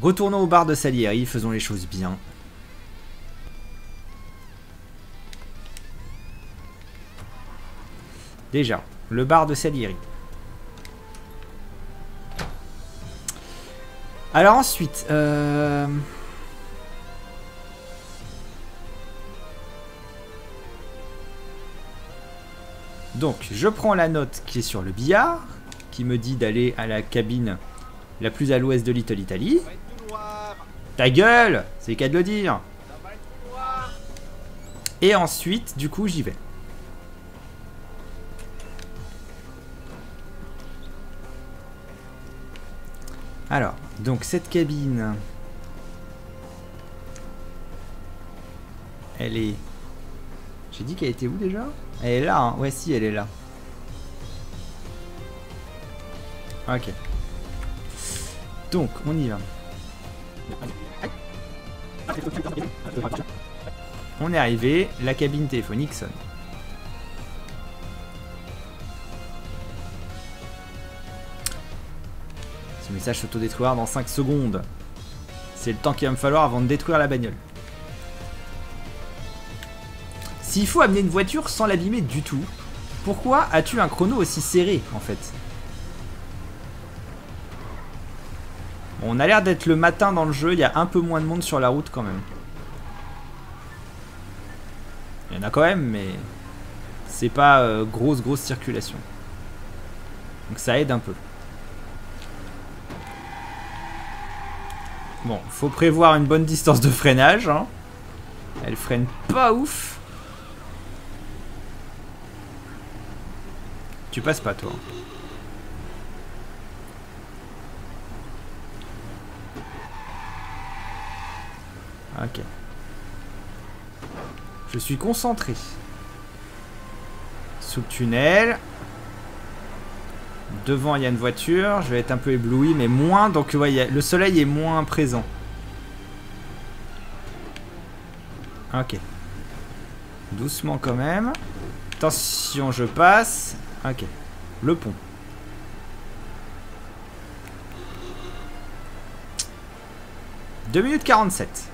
Retournons au bar de Salieri, faisons les choses bien. Déjà, le bar de Salieri. Alors ensuite, euh... Donc, je prends la note qui est sur le billard, qui me dit d'aller à la cabine la plus à l'ouest de Little Italy. Ta gueule C'est le cas de le dire. Et ensuite, du coup, j'y vais. Alors, donc cette cabine... Elle est... J'ai dit qu'elle était où déjà? Elle est là, hein Ouais, si, elle est là. Ok. Donc, on y va. On est arrivé, la cabine téléphonique sonne. Ce message s'autodétruira dans 5 secondes. C'est le temps qu'il va me falloir avant de détruire la bagnole. S'il faut amener une voiture sans l'abîmer du tout, pourquoi as-tu un chrono aussi serré en fait? On a l'air d'être le matin dans le jeu, il y a un peu moins de monde sur la route quand même. Il y en a quand même, mais c'est pas euh, grosse grosse circulation. Donc ça aide un peu. Bon, faut prévoir une bonne distance de freinage. Hein. Elle freine pas ouf. Tu passes pas toi. Ok. Je suis concentré. Sous le tunnel. Devant, il y a une voiture. Je vais être un peu ébloui, mais moins. Donc, ouais, le soleil est moins présent. Ok. Doucement quand même. Attention, je passe. Ok. Le pont. « 2 minutes 47.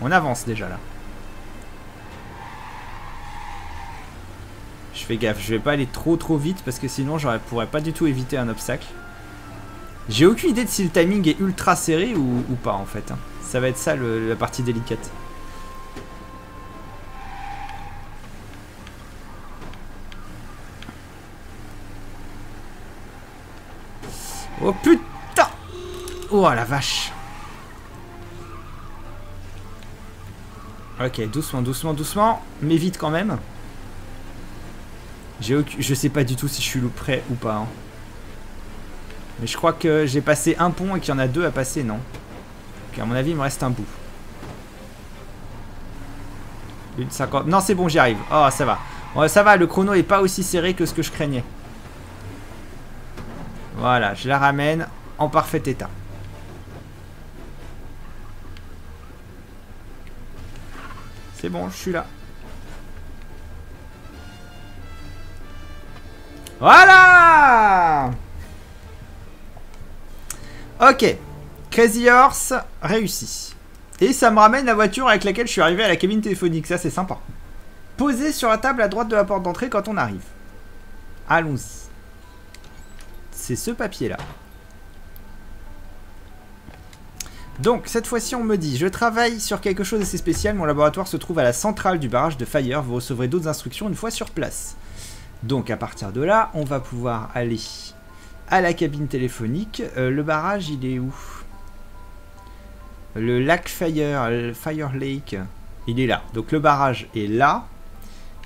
On avance déjà là. Je fais gaffe, je vais pas aller trop trop vite parce que sinon je pourrais pas du tout éviter un obstacle. J'ai aucune idée de si le timing est ultra serré ou, pas en fait. Hein. Ça va être ça la partie délicate. Oh putain Oh la vache Ok, doucement, doucement, doucement. Mais vite quand même. Je sais pas du tout si je suis prêt ou pas. Hein. Mais je crois que j'ai passé un pont et qu'il y en a deux à passer, non? Ok, à mon avis, il me reste un bout. Une 50... Non, c'est bon, j'y arrive. Oh, ça va. ça va, le chrono est pas aussi serré que ce que je craignais. Voilà, je la ramène en parfait état. C'est bon, je suis là. Voilà Ok. Crazy Horse réussi. Et ça me ramène la voiture avec laquelle je suis arrivé à la cabine téléphonique. Ça, c'est sympa. Posé sur la table à droite de la porte d'entrée quand on arrive. Allons-y. C'est ce papier-là. Donc, cette fois-ci, on me dit, je travaille sur quelque chose d'assez spécial, mon laboratoire se trouve à la centrale du barrage de Fire, vous recevrez d'autres instructions une fois sur place. Donc, à partir de là, on va pouvoir aller à la cabine téléphonique. Euh, le barrage, il est où? Le lac Fire, Fire Lake, il est là. Donc, le barrage est là.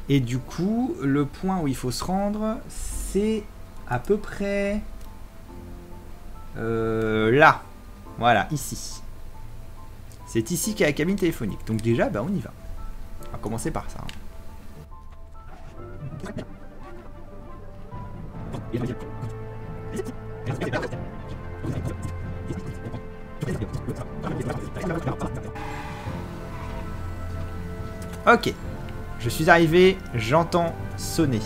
Et du coup, le point où il faut se rendre, c'est à peu près... Euh, là. Voilà, ici. C'est ici qu'il la cabine téléphonique. Donc déjà, bah, on y va. On va commencer par ça. Hein. Ok. Je suis arrivé, j'entends sonner.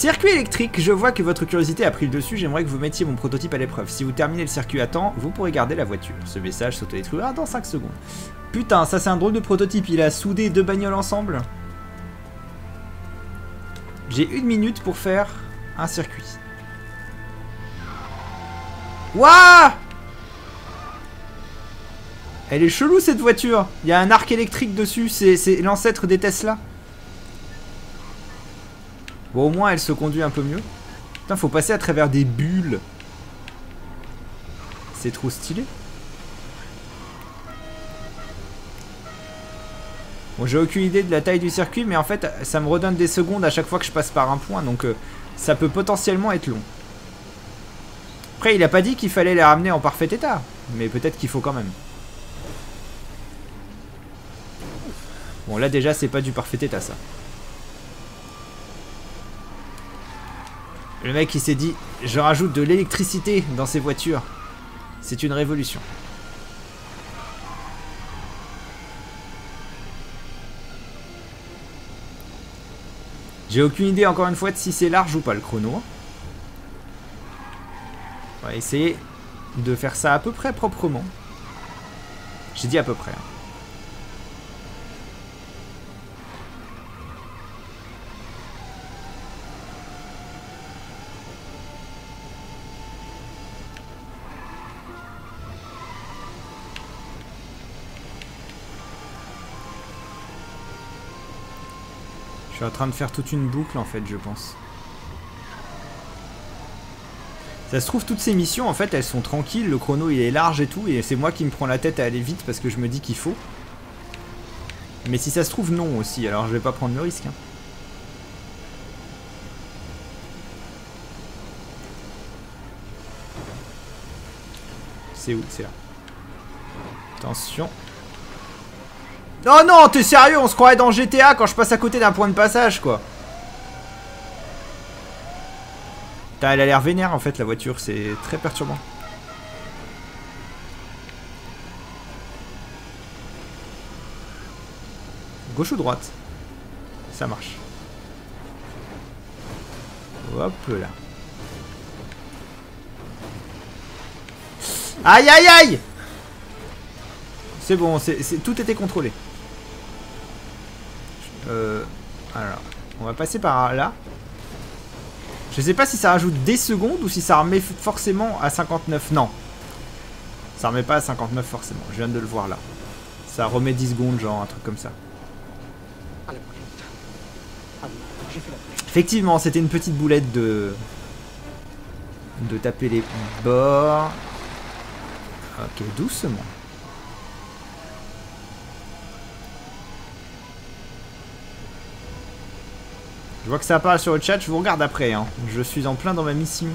Circuit électrique, je vois que votre curiosité a pris le dessus, j'aimerais que vous mettiez mon prototype à l'épreuve. Si vous terminez le circuit à temps, vous pourrez garder la voiture. Ce message s'autodétruira dans 5 secondes. Putain, ça c'est un drôle de prototype, il a soudé deux bagnoles ensemble. J'ai une minute pour faire un circuit. Wouah Elle est chelou cette voiture Il y a un arc électrique dessus, c'est l'ancêtre des Tesla. Bon, au moins, elle se conduit un peu mieux. Putain, faut passer à travers des bulles. C'est trop stylé. Bon, j'ai aucune idée de la taille du circuit, mais en fait, ça me redonne des secondes à chaque fois que je passe par un point, donc euh, ça peut potentiellement être long. Après, il a pas dit qu'il fallait les ramener en parfait état, mais peut-être qu'il faut quand même. Bon, là déjà, c'est pas du parfait état, ça. Le mec il s'est dit, je rajoute de l'électricité dans ces voitures. C'est une révolution. J'ai aucune idée encore une fois de si c'est large ou pas le chrono. On va essayer de faire ça à peu près proprement. J'ai dit à peu près. Hein. Suis en train de faire toute une boucle en fait, je pense. Ça se trouve, toutes ces missions, en fait, elles sont tranquilles. Le chrono, il est large et tout. Et c'est moi qui me prends la tête à aller vite parce que je me dis qu'il faut. Mais si ça se trouve, non aussi. Alors, je vais pas prendre le risque. Hein. C'est où? C'est là. Attention. Oh non, t'es sérieux On se croirait dans GTA quand je passe à côté d'un point de passage, quoi. Elle a l'air vénère, en fait, la voiture. C'est très perturbant. Gauche ou droite? Ça marche. Hop là. Aïe aïe aïe C'est bon, c'est tout était contrôlé. Euh, alors, on va passer par là. Je sais pas si ça rajoute des secondes ou si ça remet forcément à 59. Non. Ça remet pas à 59 forcément. Je viens de le voir là. Ça remet 10 secondes, genre un truc comme ça. Effectivement, c'était une petite boulette de... De taper les bords. Ok, doucement. Vois que ça parle sur le chat, je vous regarde après. Hein. Je suis en plein dans ma mission.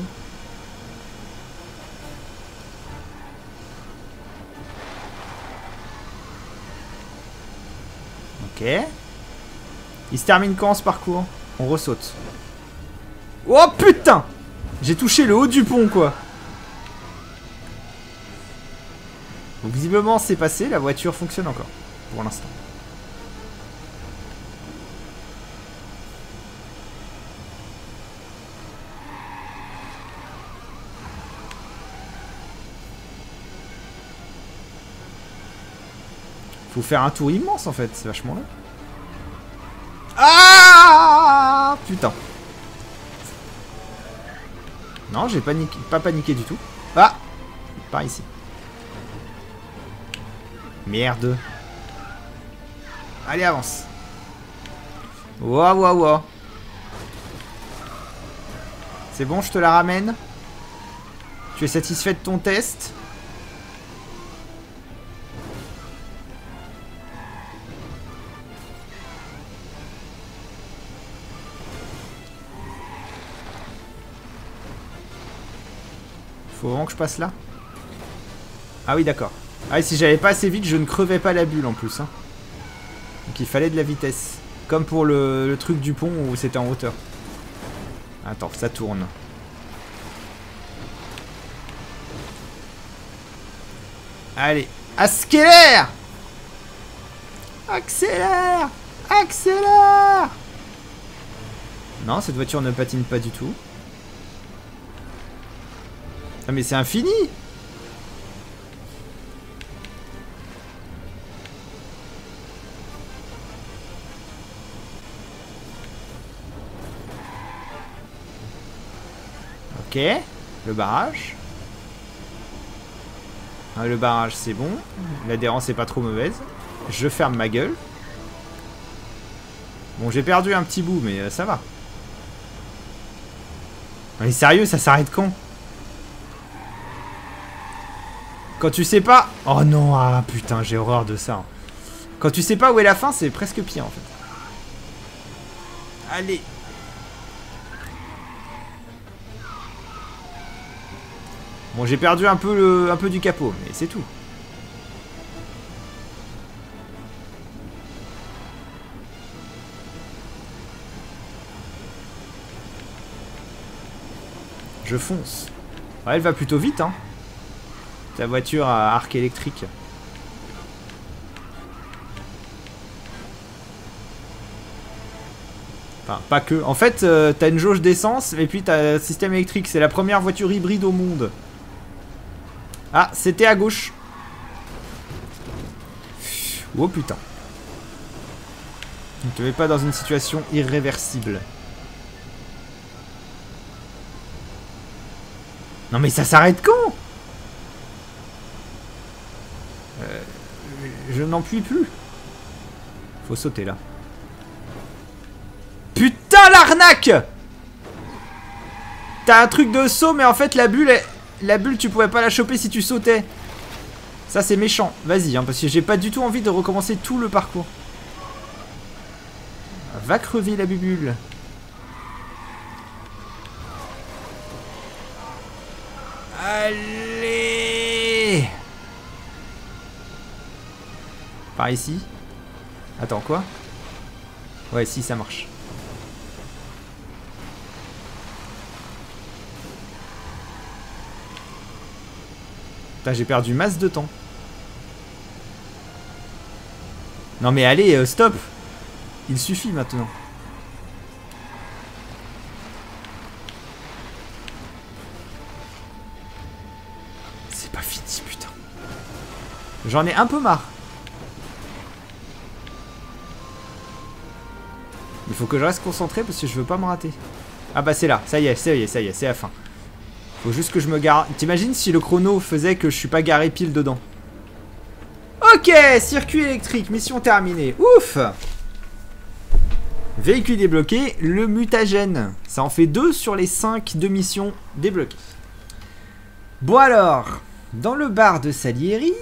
Ok. Il se termine quand ce parcours? On ressaute. Oh putain J'ai touché le haut du pont quoi. Donc visiblement c'est passé, la voiture fonctionne encore. Pour l'instant. Faut faire un tour immense en fait, c'est vachement long. Ah Putain. Non, j'ai paniqué, pas paniqué du tout. Ah Par ici. Merde. Allez, avance. Waouh, waouh, waouh. C'est bon, je te la ramène. Tu es satisfait de ton test? Faut vraiment que je passe là Ah oui, d'accord. Ah, si j'allais pas assez vite, je ne crevais pas la bulle en plus. Hein. Donc il fallait de la vitesse. Comme pour le, truc du pont où c'était en hauteur. Attends, ça tourne. Allez, accélère Accélère Accélère Non, cette voiture ne patine pas du tout. Ah mais c'est infini Ok, le barrage. Ah, le barrage c'est bon. L'adhérence est pas trop mauvaise. Je ferme ma gueule. Bon, j'ai perdu un petit bout, mais euh, ça va. Mais sérieux, ça s'arrête quand? Quand tu sais pas... Oh non, ah putain, j'ai horreur de ça. Quand tu sais pas où est la fin, c'est presque pire en fait. Allez. Bon, j'ai perdu un peu, le, un peu du capot, mais c'est tout. Je fonce. elle va plutôt vite, hein. Ta voiture à arc électrique. Enfin, pas que. En fait, euh, t'as une jauge d'essence, et puis t'as un système électrique. C'est la première voiture hybride au monde. Ah, c'était à gauche. Oh putain. Ne te mets pas dans une situation irréversible. Non mais ça s'arrête quand euh, Je n'en puis plus. Faut sauter là. Putain l'arnaque T'as un truc de saut mais en fait la bulle La bulle tu pouvais pas la choper si tu sautais. Ça c'est méchant. Vas-y hein, parce que j'ai pas du tout envie de recommencer tout le parcours. Va crever la bubule. Allez Ici Attends, quoi Ouais, si, ça marche. j'ai perdu masse de temps. Non mais allez, euh, stop Il suffit maintenant. J'en ai un peu marre. Il faut que je reste concentré parce que je veux pas me rater. Ah bah c'est là, ça y est, ça y est, ça y est, c'est la fin. Faut juste que je me gare. T'imagines si le chrono faisait que je suis pas garé pile dedans? Ok, circuit électrique, mission terminée. Ouf Véhicule débloqué, le mutagène. Ça en fait deux sur les 5 de missions débloquées. Bon alors, dans le bar de Salieri,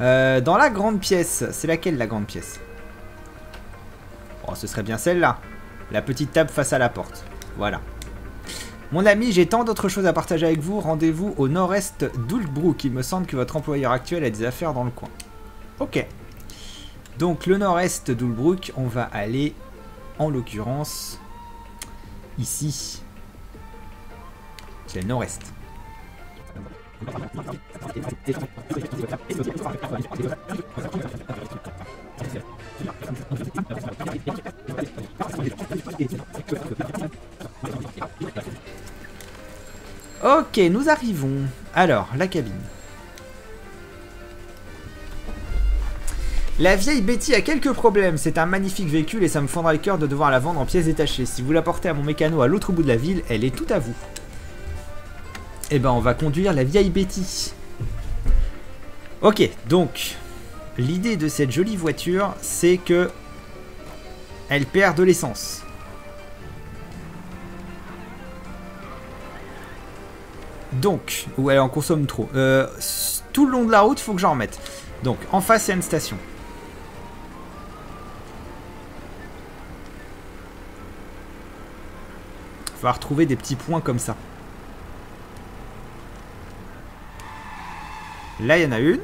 Euh, dans la grande pièce, c'est laquelle la grande pièce? Oh, ce serait bien celle-là. La petite table face à la porte. Voilà. Mon ami, j'ai tant d'autres choses à partager avec vous. Rendez-vous au nord-est d'Ulbrook. Il me semble que votre employeur actuel a des affaires dans le coin. Ok. Donc, le nord-est d'Ulbrook, on va aller, en l'occurrence, ici. C'est le nord-est. Ok, nous arrivons. Alors, la cabine. La vieille Betty a quelques problèmes. C'est un magnifique véhicule et ça me fendra le cœur de devoir la vendre en pièces détachées. Si vous la portez à mon mécano à l'autre bout de la ville, elle est tout à vous. Eh ben, on va conduire la vieille Betty. Ok, donc, l'idée de cette jolie voiture, c'est que elle perd de l'essence. Donc, ou elle en consomme trop. Euh, tout le long de la route, faut que j'en remette. Donc, en face, il y a une station. Il va retrouver des petits points comme ça. Là, il y en a une.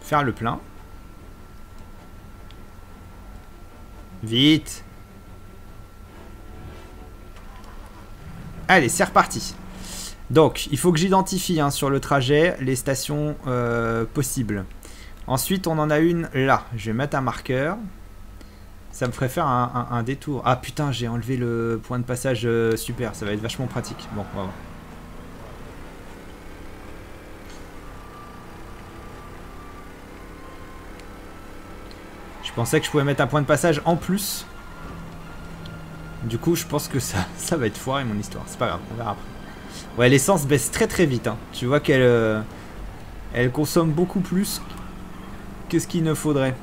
Faire le plein. Vite. Allez, c'est reparti. Donc, il faut que j'identifie hein, sur le trajet les stations euh, possibles. Ensuite, on en a une là. Je vais mettre un marqueur. Ça me ferait faire un, détour. Ah putain, j'ai enlevé le point de passage. Euh, super, ça va être vachement pratique. Bon, on va voir. Je pensais que je pouvais mettre un point de passage en plus. Du coup, je pense que ça, ça va être foiré mon histoire. C'est pas grave, on verra après. Ouais, l'essence baisse très très vite. Hein. Tu vois qu'elle euh, elle consomme beaucoup plus que ce qu'il ne faudrait.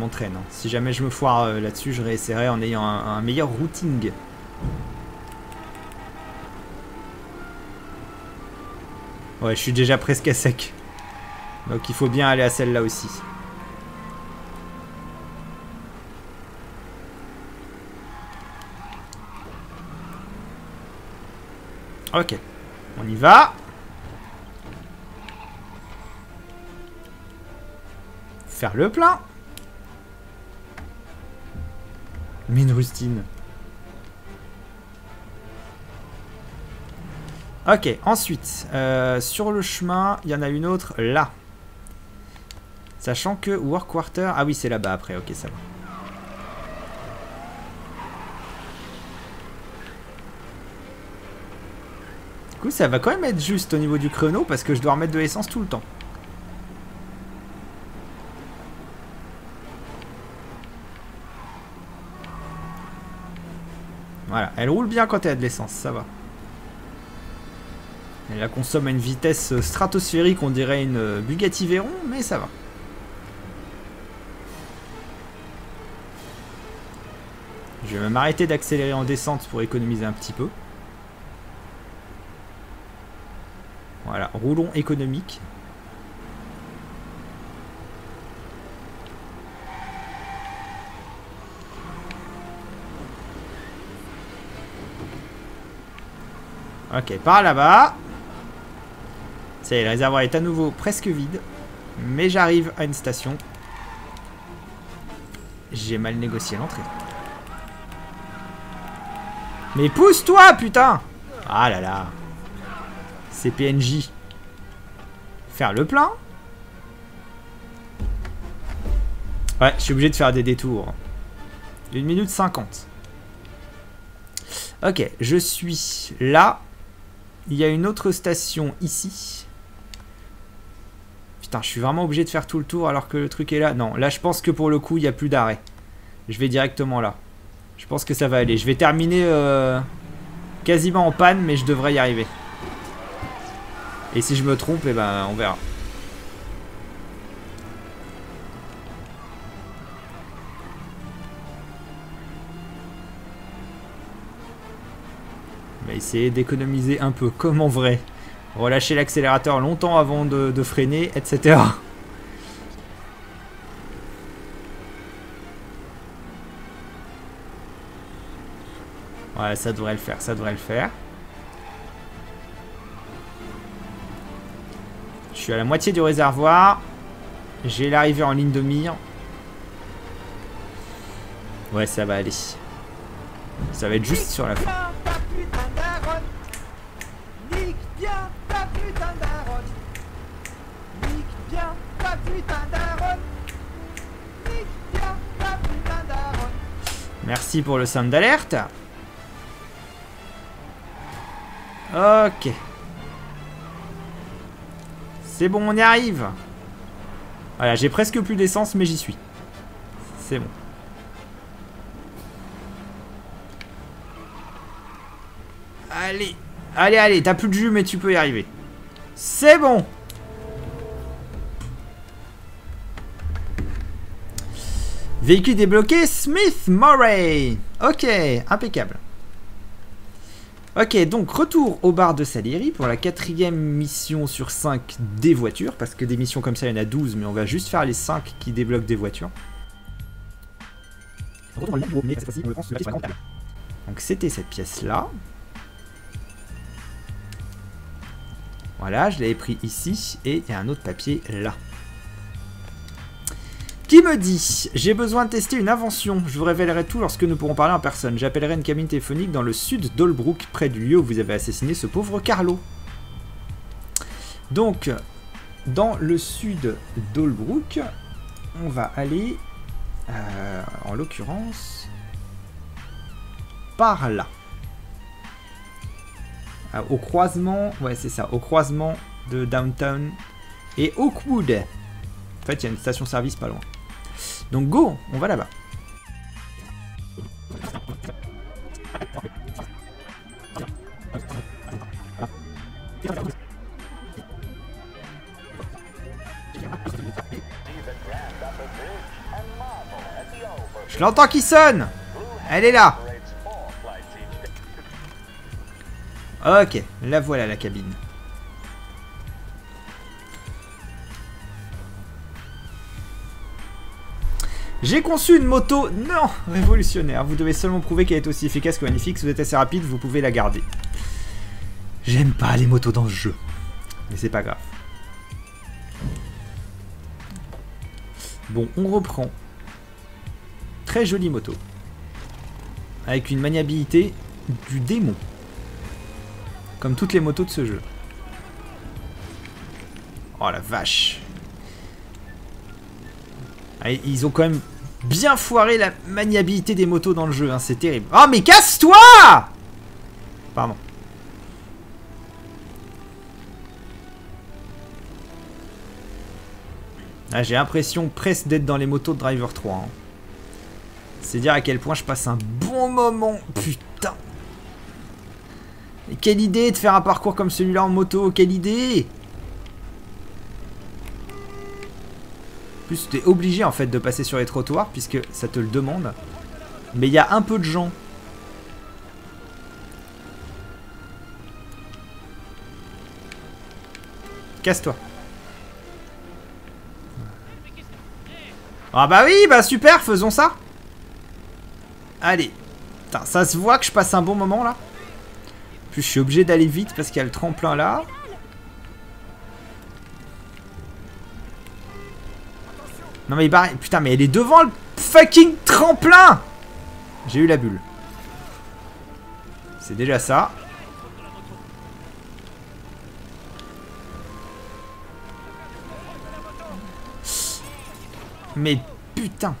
M'entraîne. Hein. Si jamais je me foire euh, là-dessus, je réessayerai en ayant un meilleur routing. Ouais, je suis déjà presque à sec. Donc il faut bien aller à celle-là aussi. Ok. On y va. Faire le plein. Mine rustine. Ok, ensuite, euh, sur le chemin, il y en a une autre là. Sachant que Work Quarter... Ah oui, c'est là-bas après, ok, ça va. Du coup, ça va quand même être juste au niveau du chrono parce que je dois remettre de l'essence tout le temps. Voilà, elle roule bien quand elle a de l'essence, ça va. Elle la consomme à une vitesse stratosphérique, on dirait une Bugatti Veyron, mais ça va. Je vais même arrêter d'accélérer en descente pour économiser un petit peu. Voilà, roulons économique. Ok, par là-bas. C'est le réservoir est à nouveau presque vide. Mais j'arrive à une station. J'ai mal négocié l'entrée. Mais pousse-toi, putain Ah là là. C'est PNJ. Faire le plein? Ouais, je suis obligé de faire des détours. 1 minute 50. Ok, je suis là. Il y a une autre station ici. Putain, je suis vraiment obligé de faire tout le tour alors que le truc est là. Non, là je pense que pour le coup, il n'y a plus d'arrêt. Je vais directement là. Je pense que ça va aller. Je vais terminer euh, quasiment en panne, mais je devrais y arriver. Et si je me trompe, eh ben, on verra. Essayer d'économiser un peu, comme en vrai relâcher l'accélérateur longtemps avant de, freiner, etc. Ouais, ça devrait le faire, ça devrait le faire. Je suis à la moitié du réservoir. J'ai l'arrivée en ligne de mire. Ouais, ça va aller. Ça va être juste sur la fin. Merci pour le sound d'alerte. Ok. C'est bon, on y arrive. Voilà, j'ai presque plus d'essence, mais j'y suis. C'est bon. Allez. Allez, allez, t'as plus de jus, mais tu peux y arriver. C'est bon Véhicule débloqué, Smith Murray. Ok, impeccable. Ok, donc retour au bar de Salieri pour la quatrième mission sur 5 des voitures, parce que des missions comme ça, il y en a 12, mais on va juste faire les 5 qui débloquent des voitures. Donc c'était cette pièce-là. Voilà, je l'avais pris ici, et il y a un autre papier là. Qui me dit J'ai besoin de tester une invention. Je vous révélerai tout lorsque nous pourrons parler en personne. J'appellerai une cabine téléphonique dans le sud d'Olbrook, près du lieu où vous avez assassiné ce pauvre Carlo. Donc, dans le sud d'Olbrook, on va aller, euh, en l'occurrence, par là. Ah, au croisement, ouais c'est ça, au croisement de Downtown et Oakwood. En fait, il y a une station-service pas loin. Donc go, on va là-bas. Je l'entends qui sonne Elle est là Ok, la voilà la cabine. J'ai conçu une moto, non, révolutionnaire. Vous devez seulement prouver qu'elle est aussi efficace que magnifique. Si vous êtes assez rapide, vous pouvez la garder. J'aime pas les motos dans ce jeu. Mais c'est pas grave. Bon, on reprend. Très jolie moto. Avec une maniabilité du démon. Comme toutes les motos de ce jeu. Oh la vache. Ils ont quand même bien foiré la maniabilité des motos dans le jeu, hein, c'est terrible. Oh mais casse-toi Pardon. Ah, J'ai l'impression presque d'être dans les motos de Driver 3. Hein. C'est dire à quel point je passe un bon moment. Putain. Et quelle idée de faire un parcours comme celui-là en moto. Quelle idée plus, tu es obligé en fait de passer sur les trottoirs puisque ça te le demande. Mais il y a un peu de gens. Casse-toi. Ah bah oui, bah super, faisons ça. Allez. Putain, ça se voit que je passe un bon moment là. Plus je suis obligé d'aller vite parce qu'il y a le tremplin là. Non mais il Putain mais elle est devant le fucking tremplin J'ai eu la bulle. C'est déjà ça. Mais putain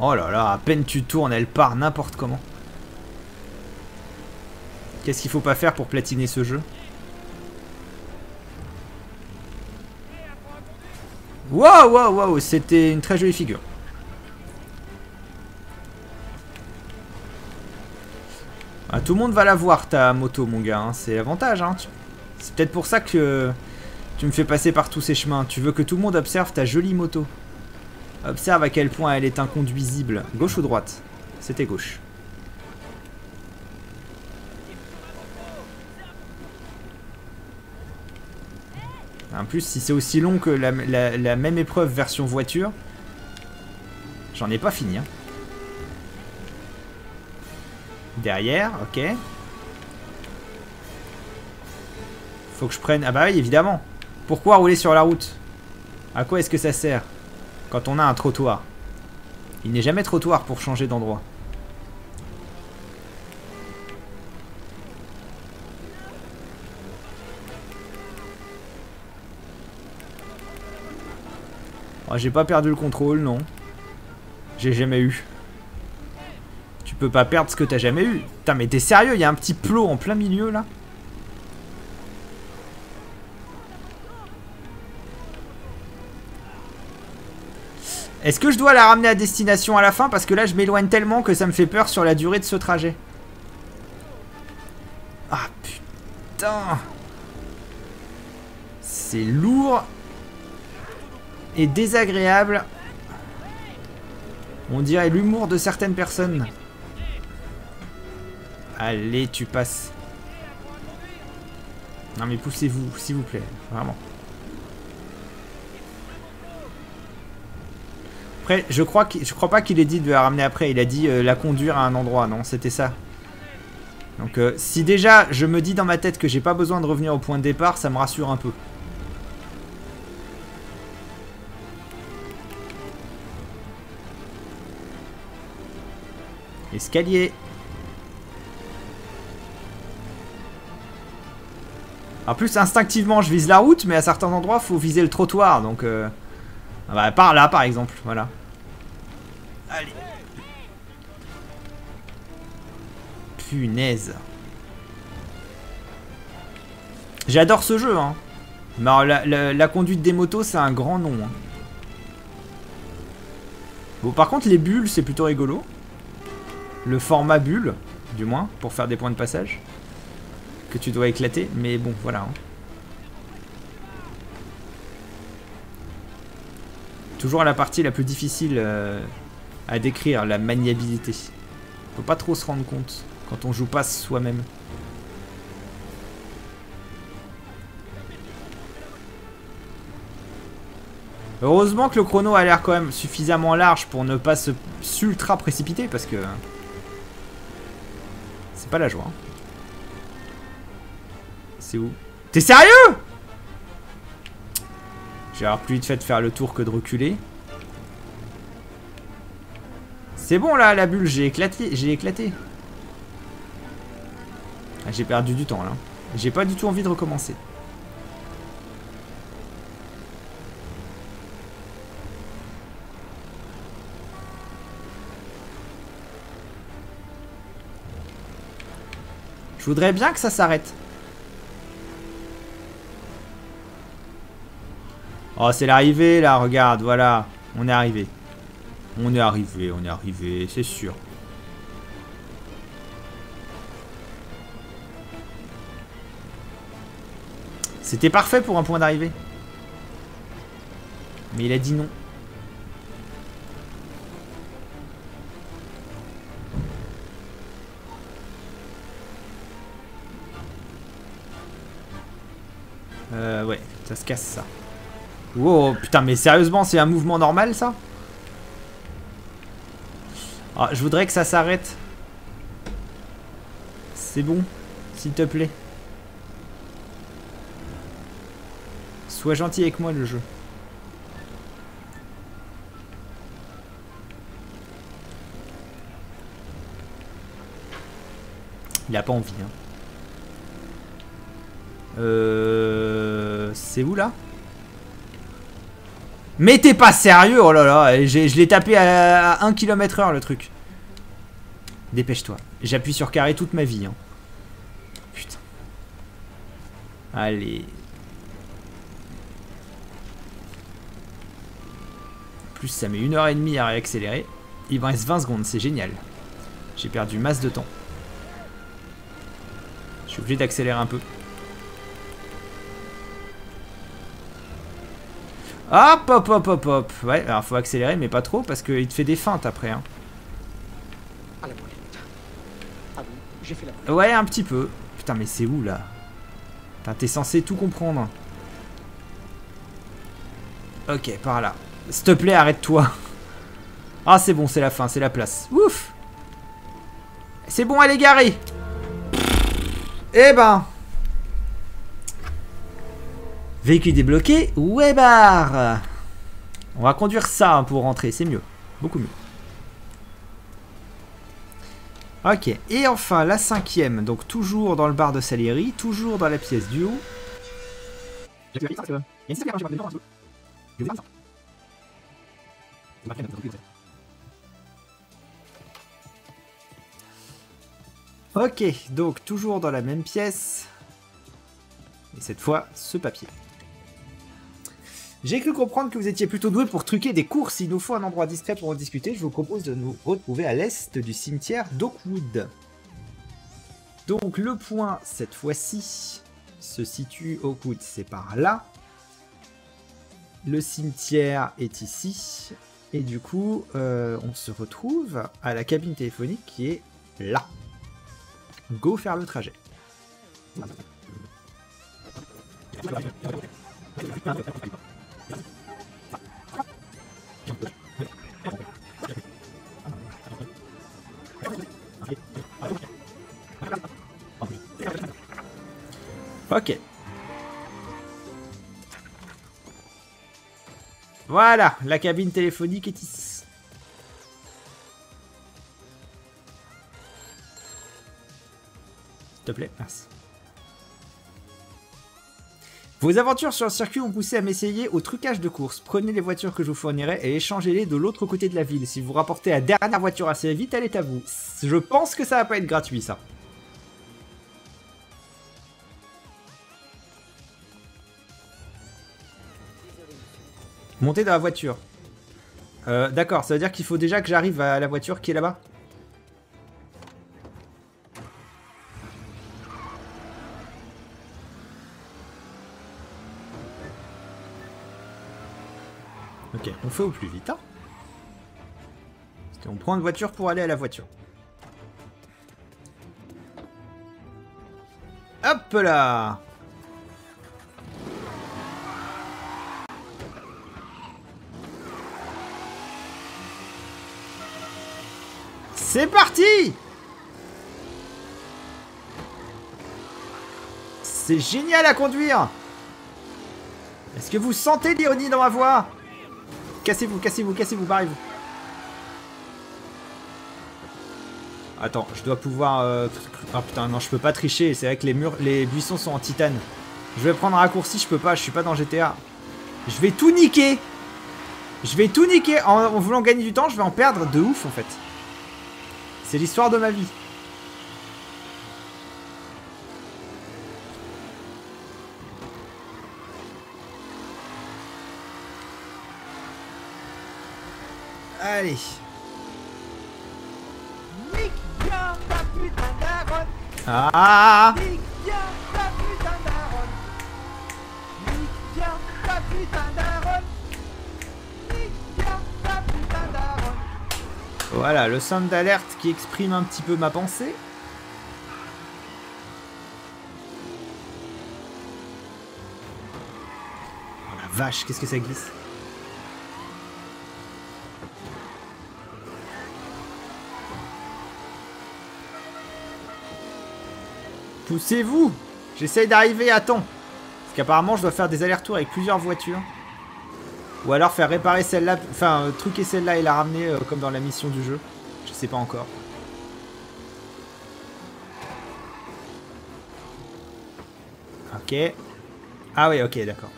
Oh là là, à peine tu tournes, elle part n'importe comment. Qu'est-ce qu'il faut pas faire pour platiner ce jeu? Waouh, waouh, waouh, c'était une très jolie figure. Ah, tout le monde va la voir ta moto mon gars, hein. c'est l'avantage. Hein. C'est peut-être pour ça que tu me fais passer par tous ces chemins. Tu veux que tout le monde observe ta jolie moto. Observe à quel point elle est inconduisible. Gauche ou droite? C'était gauche. En plus, si c'est aussi long que la, même épreuve version voiture, j'en ai pas fini. Hein. Derrière, ok. Faut que je prenne... Ah bah oui, évidemment. Pourquoi rouler sur la route? À quoi est-ce que ça sert Quand on a un trottoir? Il n'est jamais trottoir pour changer d'endroit. Ah, j'ai pas perdu le contrôle, non. J'ai jamais eu. Tu peux pas perdre ce que t'as jamais eu. Putain, mais t'es sérieux Il y a un petit plot en plein milieu, là Est-ce que je dois la ramener à destination à la fin? Parce que là, je m'éloigne tellement que ça me fait peur sur la durée de ce trajet. Ah, putain C'est lourd et désagréable. On dirait l'humour de certaines personnes. Allez, tu passes. Non mais poussez-vous, s'il vous plaît. Vraiment. Après, je crois, je crois pas qu'il ait dit de la ramener après. Il a dit euh, la conduire à un endroit, non C'était ça. Donc euh, si déjà je me dis dans ma tête que j'ai pas besoin de revenir au point de départ, ça me rassure un peu. Escalier. En plus, instinctivement, je vise la route, mais à certains endroits, faut viser le trottoir. Donc, euh... ah bah, par là, par exemple. Voilà. Allez. Punaise. J'adore ce jeu, hein. La conduite des motos, c'est un grand nom. hein. Bon, par contre, les bulles, c'est plutôt rigolo. Le format bulle, du moins, pour faire des points de passage. Que tu dois éclater, mais bon, voilà. hein. Toujours la partie la plus difficile euh, à décrire, la maniabilité. Faut pas trop se rendre compte quand on joue pas soi-même. Heureusement que le chrono a l'air quand même suffisamment large pour ne pas se s'ultra précipiter parce que c'est pas la joie. hein. C'est où? T'es sérieux? J'ai avoir plus vite fait de faire le tour que de reculer. C'est bon là la bulle, j'ai éclaté, j'ai éclaté. Ah, j'ai perdu du temps là. J'ai pas du tout envie de recommencer. Je voudrais bien que ça s'arrête. Oh, c'est l'arrivée là, regarde, voilà. On est arrivé. On est arrivé, on est arrivé, c'est sûr. C'était parfait pour un point d'arrivée. Mais il a dit non. Ça se casse ça. Wow, putain, mais sérieusement, c'est un mouvement normal ça? Ah, je voudrais que ça s'arrête. C'est bon, s'il te plaît. Sois gentil avec moi le jeu. Il a pas envie. Hein. Euh... C'est où là? Mais t'es pas sérieux Oh là là, je l'ai tapé à, 1 km heure le truc. Dépêche-toi. J'appuie sur carré toute ma vie. hein. Putain. Allez. Plus, ça met une heure et demie à réaccélérer. Il me reste 20 secondes, c'est génial. J'ai perdu masse de temps. Je suis obligé d'accélérer un peu. Hop, hop, hop, hop, hop. Ouais, alors faut accélérer, mais pas trop, parce qu'il te fait des feintes après. Hein. La j'ai fait la moulette. Ouais, un petit peu. Putain, mais c'est où, là? T'es censé tout comprendre. Ok, par là. S'il te plaît, arrête-toi. Ah, c'est bon, c'est la fin, c'est la place. Ouf C'est bon, elle est garée Eh ben... Véhicule débloqué, Webar On va conduire ça hein, pour rentrer, c'est mieux. Beaucoup mieux. Ok, et enfin la cinquième, donc toujours dans le bar de Salieri, toujours dans la pièce du haut. Ok, donc toujours dans la même pièce. Et cette fois, ce papier. J'ai cru comprendre que vous étiez plutôt doué pour truquer des courses. Il nous faut un endroit discret pour en discuter. Je vous propose de nous retrouver à l'est du cimetière d'Oakwood. Donc le point, cette fois-ci, se situe Oakwood, c'est par là. Le cimetière est ici. Et du coup, euh, on se retrouve à la cabine téléphonique qui est là. Go faire le trajet. Ok. Voilà, la cabine téléphonique est ici. S'il te plaît, merci. Vos aventures sur le circuit ont poussé à m'essayer au trucage de course. Prenez les voitures que je vous fournirai et échangez-les de l'autre côté de la ville. Si vous rapportez la dernière voiture assez vite, elle est à vous. Je pense que ça va pas être gratuit, ça. Montez dans la voiture. Euh, D'accord, ça veut dire qu'il faut déjà que j'arrive à la voiture qui est là-bas? Ok, on fait au plus vite. Hein on prend une voiture pour aller à la voiture. Hop là C'est parti C'est génial à conduire Est-ce que vous sentez l'ironie dans ma voix Cassez-vous, cassez-vous, cassez-vous, barrez-vous. Attends, je dois pouvoir... Euh... Ah putain, non, je peux pas tricher. C'est vrai que les murs, les buissons sont en titane. Je vais prendre un raccourci, je peux pas, je suis pas dans GTA. Je vais tout niquer Je vais tout niquer en, en voulant gagner du temps, je vais en perdre de ouf en fait. C'est l'histoire de ma vie. Allez. Ah Voilà, le sound d'alerte qui exprime un petit peu ma pensée. Oh la vache, qu'est-ce que ça glisse Poussez-vous J'essaye d'arriver à temps. Parce qu'apparemment, je dois faire des allers-retours avec plusieurs voitures. Ou alors faire réparer celle-là, enfin, euh, truquer celle-là et la ramener euh, comme dans la mission du jeu. Je sais pas encore. Ok. Ah oui, ok, d'accord.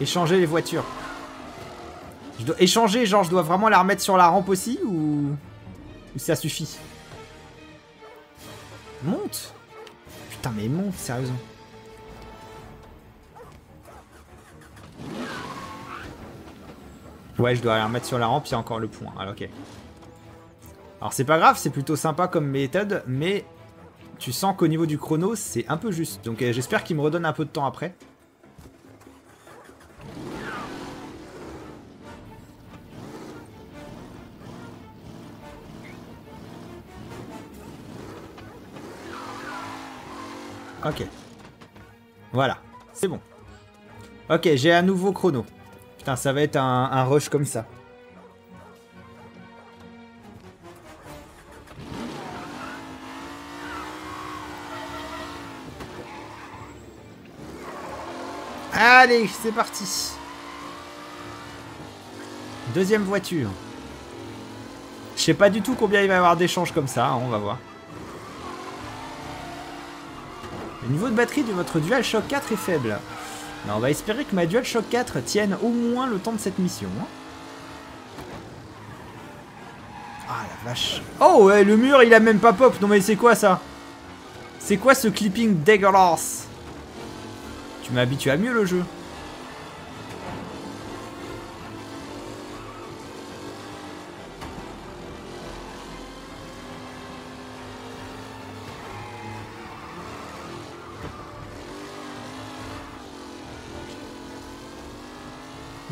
Échanger les voitures. Je dois échanger, genre je dois vraiment la remettre sur la rampe aussi ou, ou ça suffit? Monte Putain, mais monte, sérieusement. Ouais, je dois aller remettre sur la rampe, il y a encore le point. Alors, ok. Alors, c'est pas grave, c'est plutôt sympa comme méthode, mais tu sens qu'au niveau du chrono, c'est un peu juste. Donc, euh, j'espère qu'il me redonne un peu de temps après. Ok. Voilà. C'est bon. Ok, j'ai un nouveau chrono. Ça va être un, rush comme ça. Allez, c'est parti. Deuxième voiture. Je sais pas du tout combien il va y avoir d'échanges comme ça, hein, on va voir. Le niveau de batterie de votre DualShock 4 est faible. On va espérer que ma DualShock 4 tienne au moins le temps de cette mission. Hein. Ah la vache. Oh ouais, le mur il a même pas pop. Non mais c'est quoi ça? C'est quoi ce clipping dégueulasse Tu m'as habitué à mieux le jeu.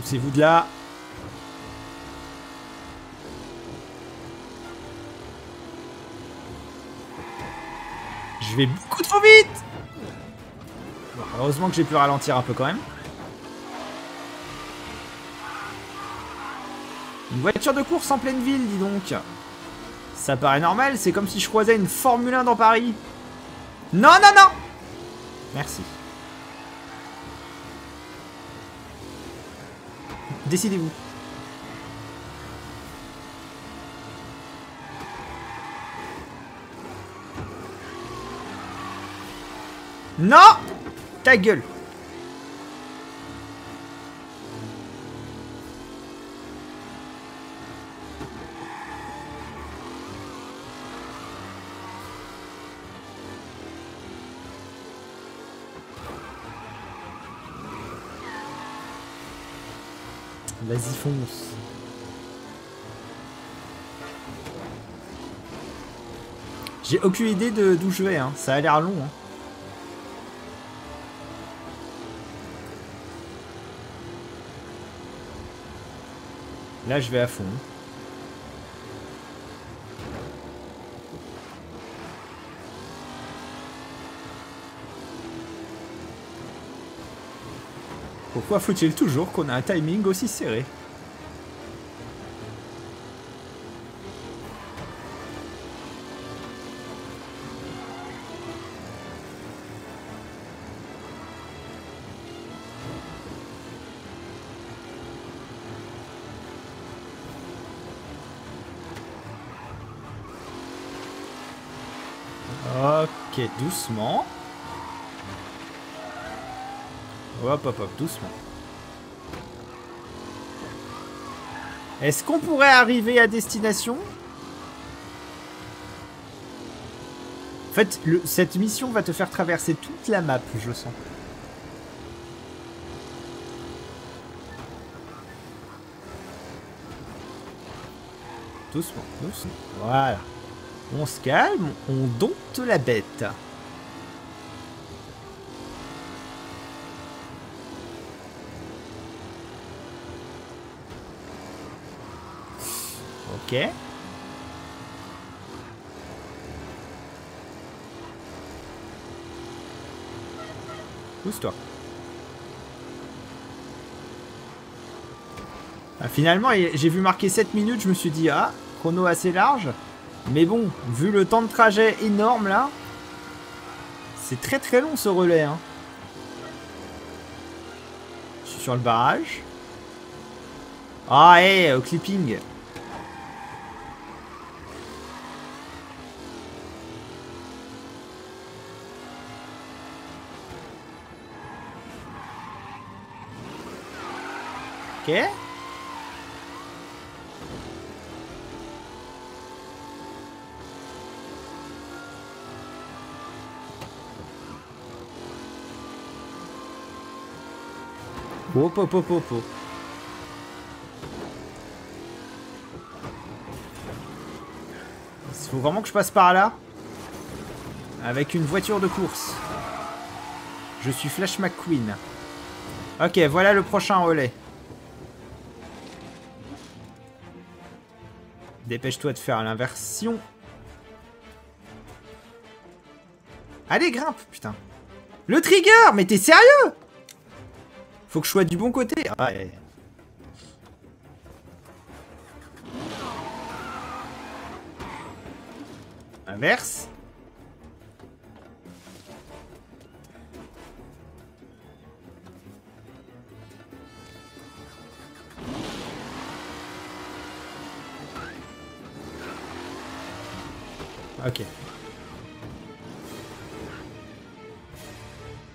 Poussez-vous de là. Je vais beaucoup trop vite Heureusement que j'ai pu ralentir un peu quand même. Une voiture de course en pleine ville, dis donc. Ça paraît normal, c'est comme si je croisais une Formule 1 dans Paris. Non, non, non Merci. Décidez-vous. Non Ta gueule Vas-y, fonce. J'ai aucune idée d'où je vais, hein. ça a l'air long. Hein. Là, je vais à fond. Pourquoi faut-il toujours qu'on ait un timing aussi serré Ok, doucement. Hop, hop, hop, doucement. Est-ce qu'on pourrait arriver à destination? En fait, cette mission va te faire traverser toute la map, je sens. Doucement, doucement. Voilà. On se calme, on dompte la bête. Ok. Pousse-toi. Ah, finalement, j'ai vu marquer 7 minutes, je me suis dit, ah, chrono assez large. Mais bon, vu le temps de trajet énorme là, c'est très très long ce relais. Hein. Je suis sur le barrage. Ah, hé, au clipping. Ok. Hop, hop, hop, hop. Il faut vraiment que je passe par là. Avec une voiture de course. Je suis Flash McQueen. Ok, voilà le prochain relais. Dépêche-toi de faire l'inversion. Allez, grimpe, putain. Le trigger Mais t'es sérieux? Faut que je sois du bon côté. Ouais. Inverse. Ok.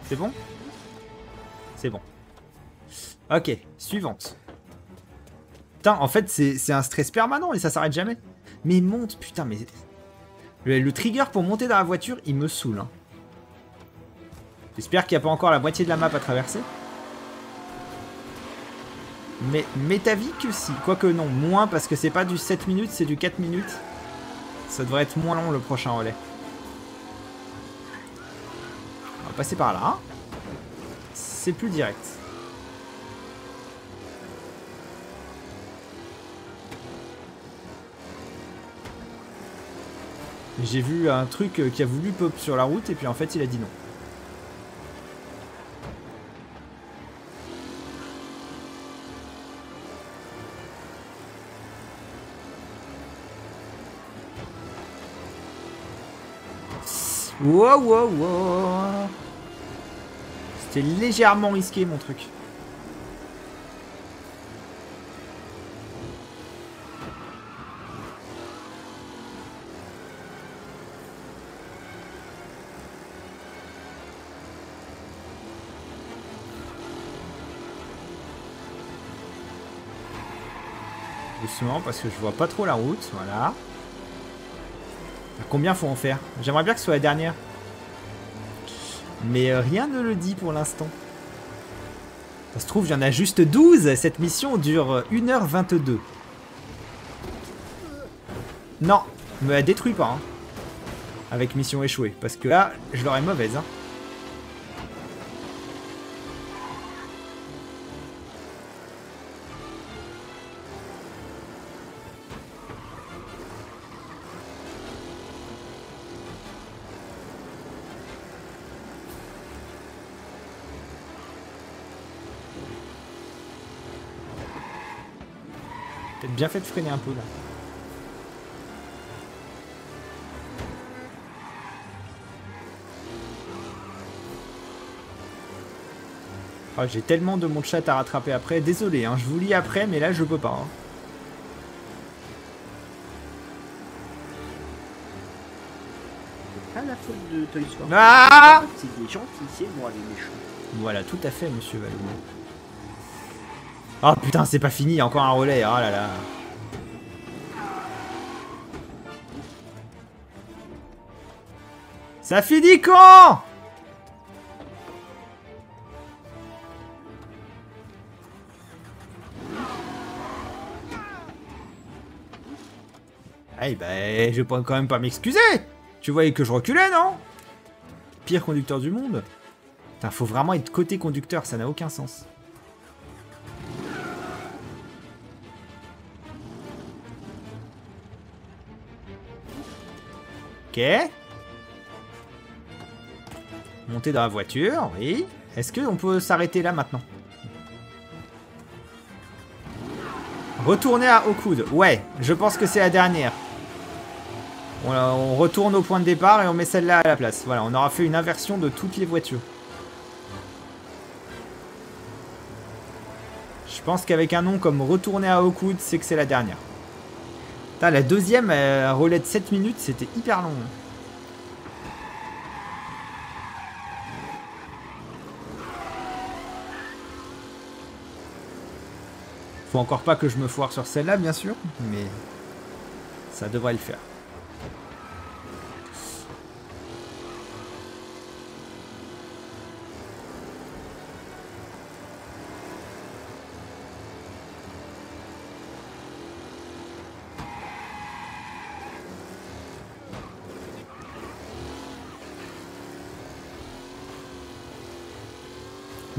C'est bon? C'est bon. Ok, suivante. Putain, en fait, c'est un stress permanent et ça s'arrête jamais. Mais monte, putain, mais... Le, trigger pour monter dans la voiture, il me saoule. Hein. J'espère qu'il n'y a pas encore la moitié de la map à traverser. Mais, mais ta vie que si. Quoique non, moins parce que c'est pas du 7 minutes, c'est du 4 minutes. Ça devrait être moins long le prochain relais. On va passer par là. C'est plus direct. J'ai vu un truc qui a voulu pop sur la route et puis en fait il a dit non. Wow, wow, wow. C'était légèrement risqué, mon truc. Doucement, parce que je vois pas trop la route, voilà. Combien faut en faire J'aimerais bien que ce soit la dernière. Mais euh, rien ne le dit pour l'instant. Ça se trouve, il y en a juste 12. Cette mission dure 1h22. Non, me détruis pas. Hein. Avec mission échouée. Parce que là, je l'aurais mauvaise. Hein. Bien fait de freiner un peu là. Oh, J'ai tellement de mon chat à rattraper après. Désolé, hein, je vous lis après, mais là je peux pas. Hein. À la faute de Toy Story. Ah C'est des gentils, c'est moi les méchants. Voilà, tout à fait, monsieur Valou. Oh putain, c'est pas fini, encore un relais. Oh là là. Ça finit quand? Eh ben, je vais quand même pas m'excuser Tu voyais que je reculais, non? Pire conducteur du monde Putain, faut vraiment être côté conducteur, ça n'a aucun sens. Ok. Monter dans la voiture, oui. Est-ce qu'on peut s'arrêter là maintenant? Retourner à Okud. Ouais, je pense que c'est la dernière. On, on, retourne au point de départ et on met celle-là à la place. Voilà, on aura fait une inversion de toutes les voitures. Je pense qu'avec un nom comme Retourner à Okud, c'est que c'est la dernière. La deuxième, euh, relais de 7 minutes, c'était hyper long. Faut encore pas que je me foire sur celle-là, bien sûr, mais ça devrait le faire.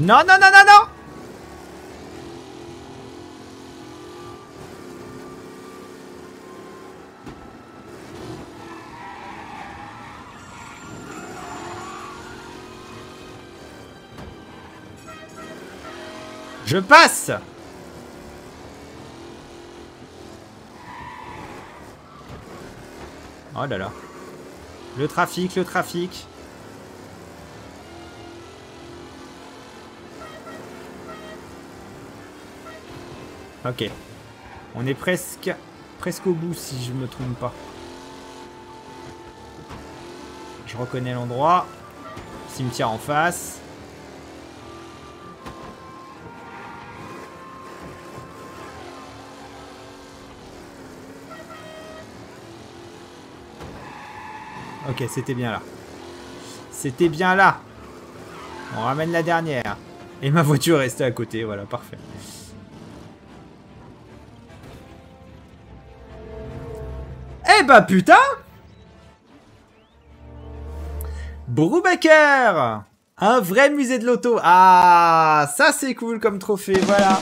Non, non, non, non, non Je passe Oh là là. Le trafic, le trafic. Ok. On est presque au bout si je me trompe pas. Je reconnais l'endroit. Cimetière en face. Ok, c'était bien là. C'était bien là. On ramène la dernière. Et ma voiture est restée à côté, voilà, parfait. Eh bah putain! Brubaker! Un vrai musée de l'auto. Ah, ça c'est cool comme trophée, voilà